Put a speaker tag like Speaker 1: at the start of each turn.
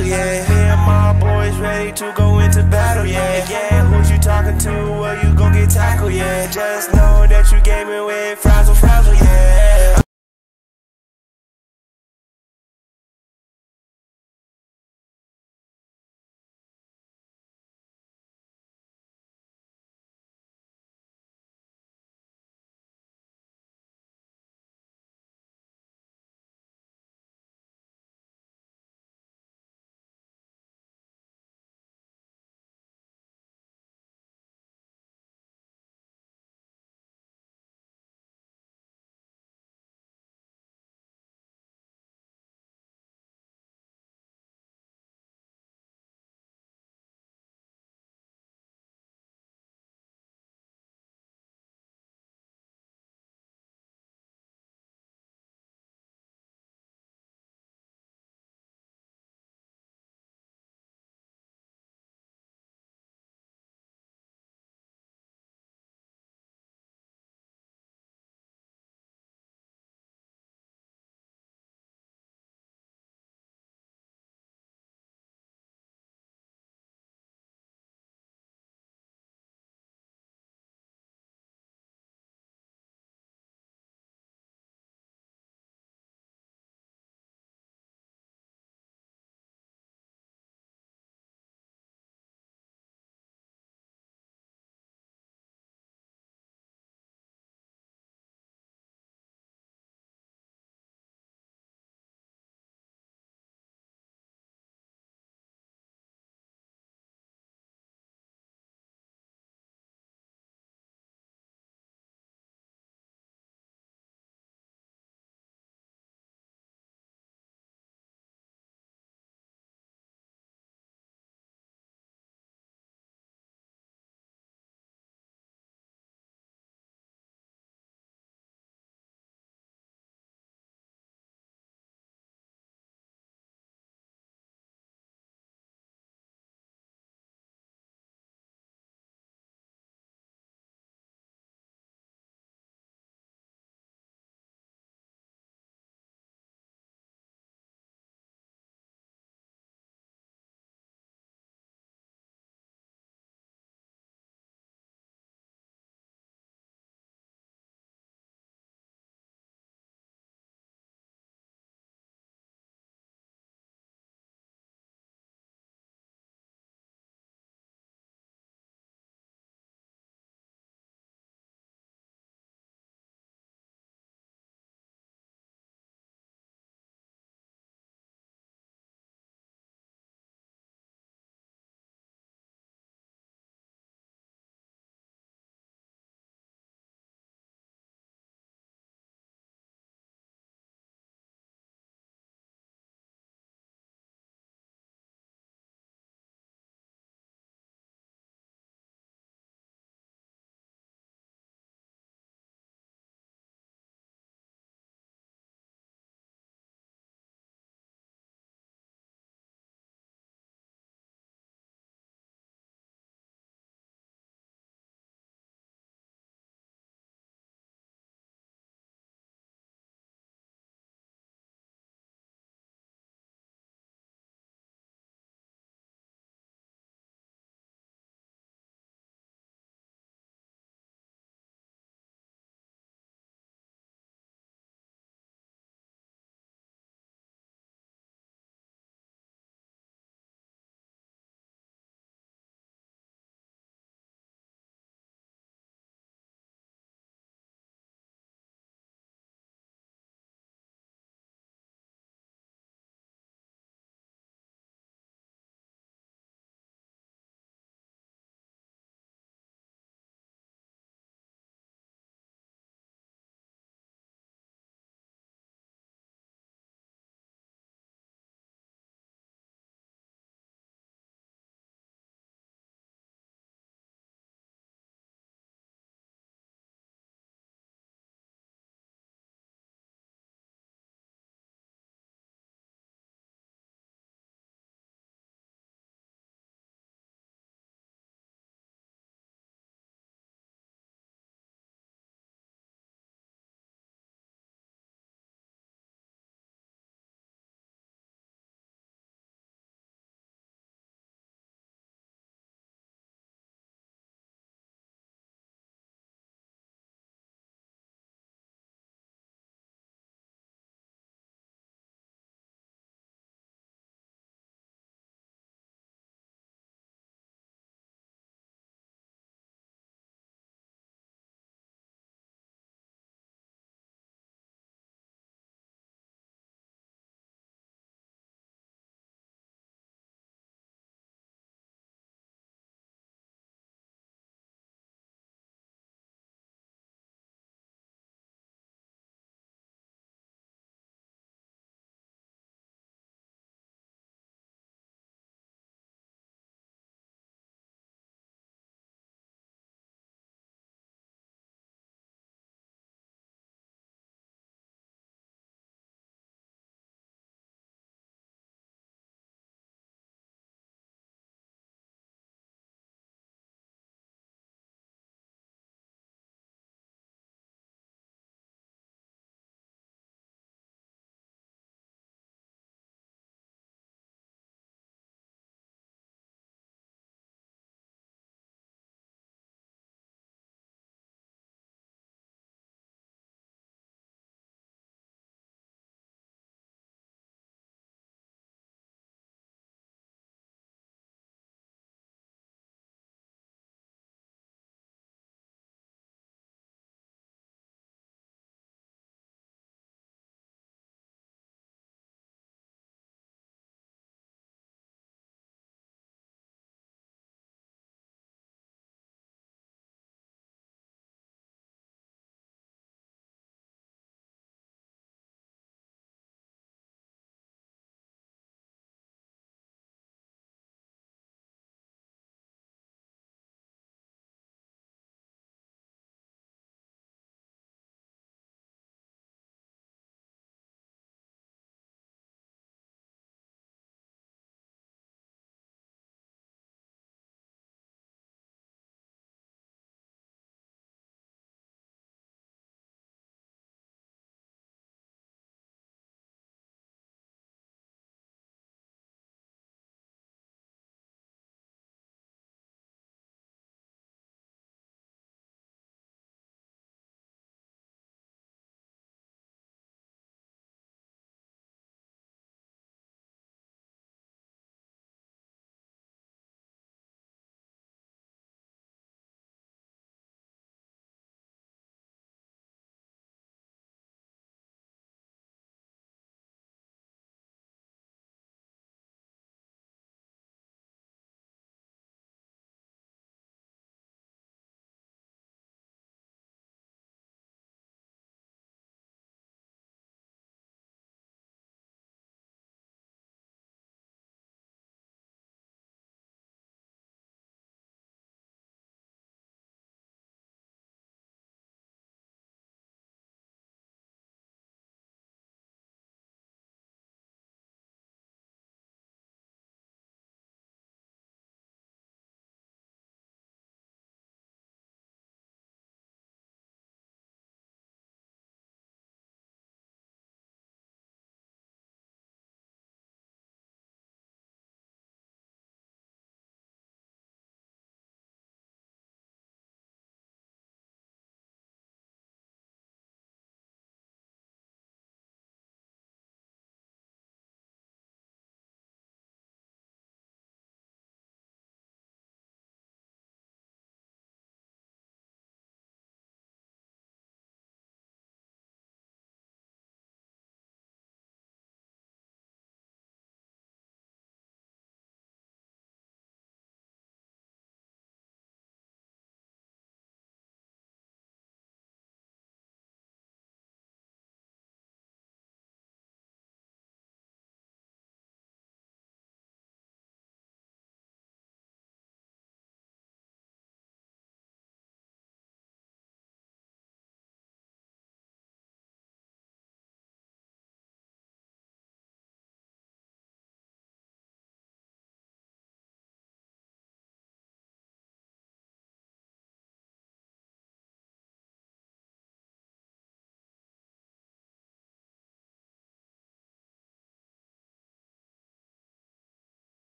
Speaker 1: battle, yeah. Me and my boys ready to go into battle, yeah. Yeah, who you talking to? Well, you gon' get tackled, yeah. Just know that you gaming with